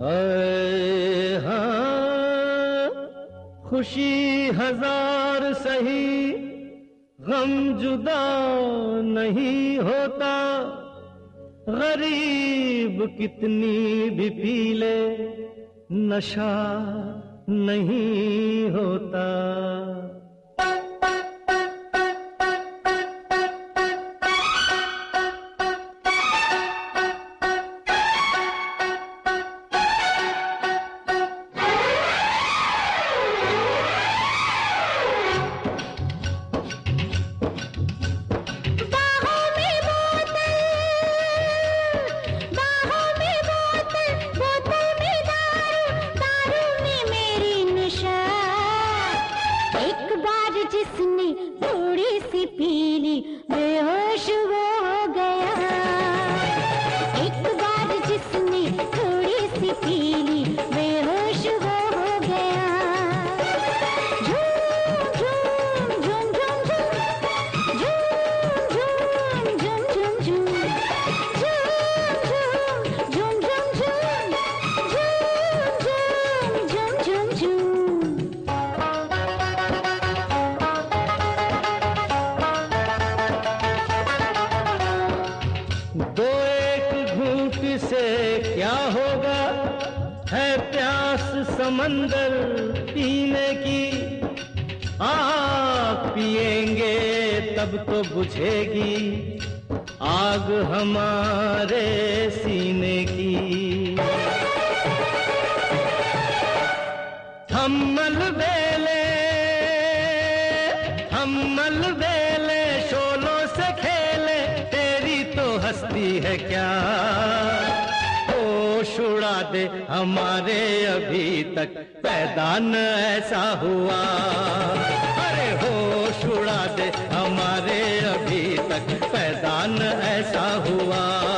हाँ खुशी हज़ार सही, गम जुदा नहीं होता। गरीब कितनी भी पी ले, नशा नहीं होता। पीली बेहो समंदर पीने की। आग पिएँगे, तब तो बुझेगी। आग हमारे सीने की। हम मल बेले हम मल बेले। हस्ती है क्या? छुड़ा दे हमारे अभी तक पैदा न ऐसा हुआ। अरे हो छुड़ा दे हमारे अभी तक पैदा न ऐसा हुआ।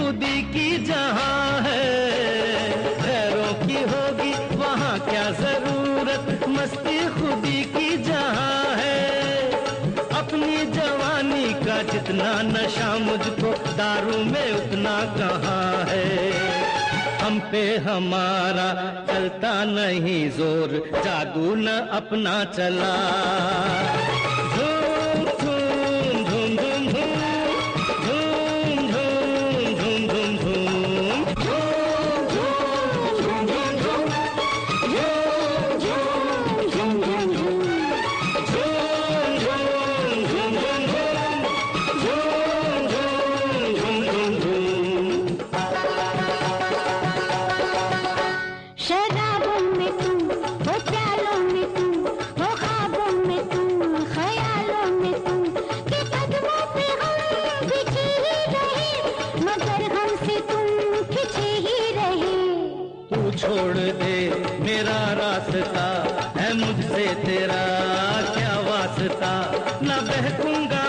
खुदी की जहाँ है खैरों की होगी वहाँ क्या ज़रूरत? मस्ती खुदी की जहाँ है। अपनी जवानी का जितना नशा मुझको दारू में उतना कहाँ है। हम पे हमारा चलता नहीं ज़ोर, जादू न अपना चला। छोड़ दे मेरा रास्ता है मुझसे तेरा क्या वास्ता? ना बहकूँगा